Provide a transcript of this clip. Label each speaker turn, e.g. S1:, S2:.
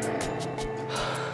S1: はあ